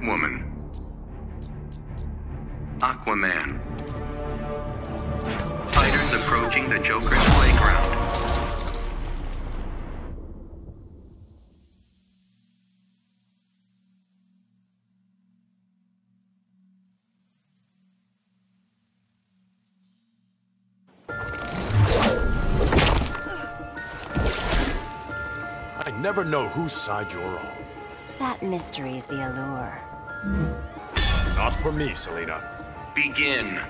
Catwoman. Aquaman. Fighters approaching the Joker's playground. I never know whose side you're on. That mystery is the allure. Not for me, Selina. Begin.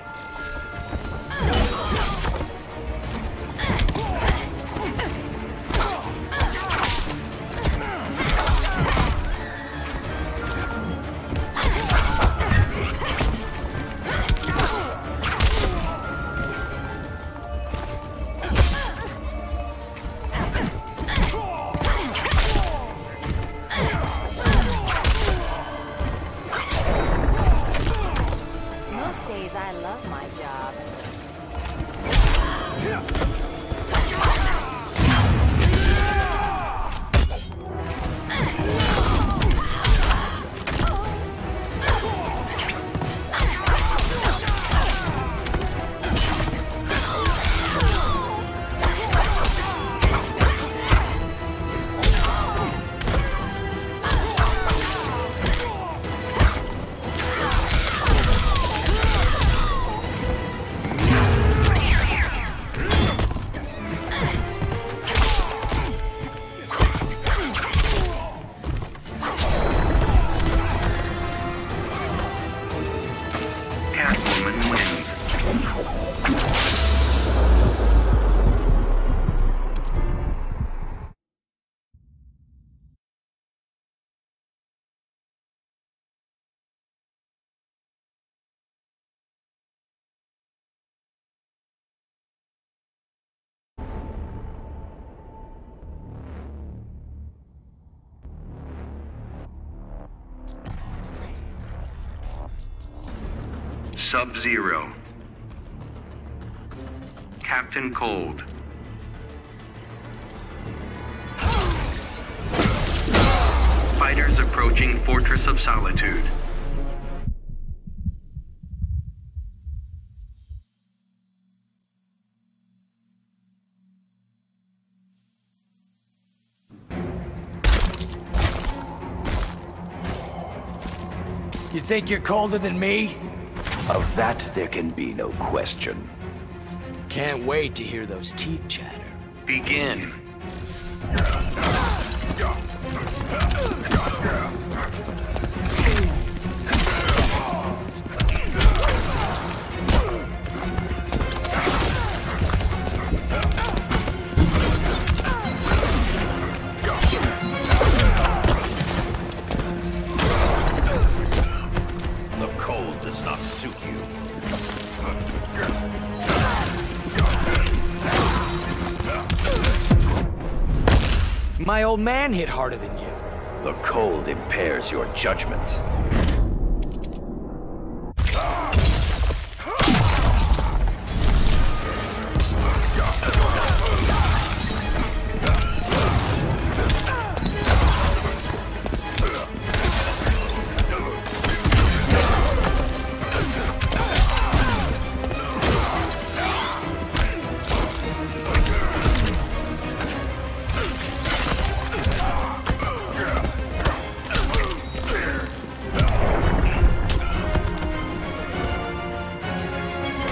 Sub-Zero. Captain Cold. Fighters approaching Fortress of Solitude. You think you're colder than me? Of that, there can be no question. Can't wait to hear those teeth chatter. Begin. My old man hit harder than you. The cold impairs your judgment.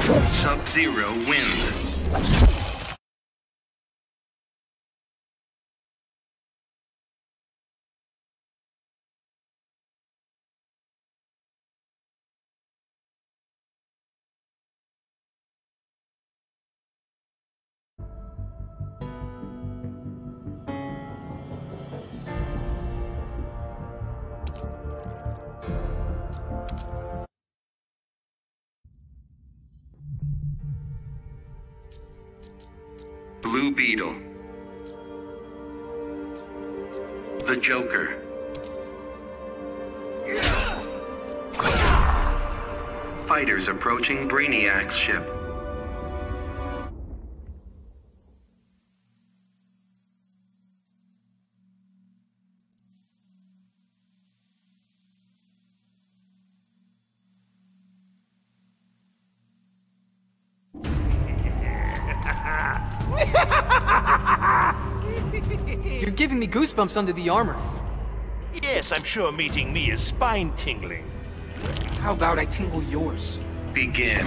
Sub-Zero wins. Blue Beetle. The Joker. Fighters approaching Brainiac's ship. Giving me goosebumps under the armor. Yes, I'm sure meeting me is spine-tingling. How about I tingle yours? Begin.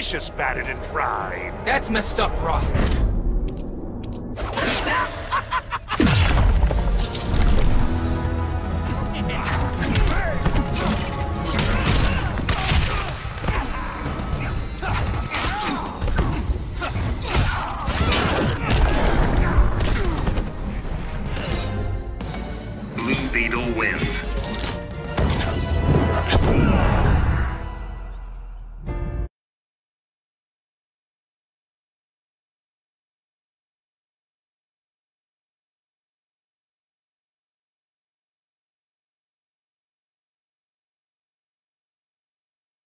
delicious battered and fried. That's messed up, brah.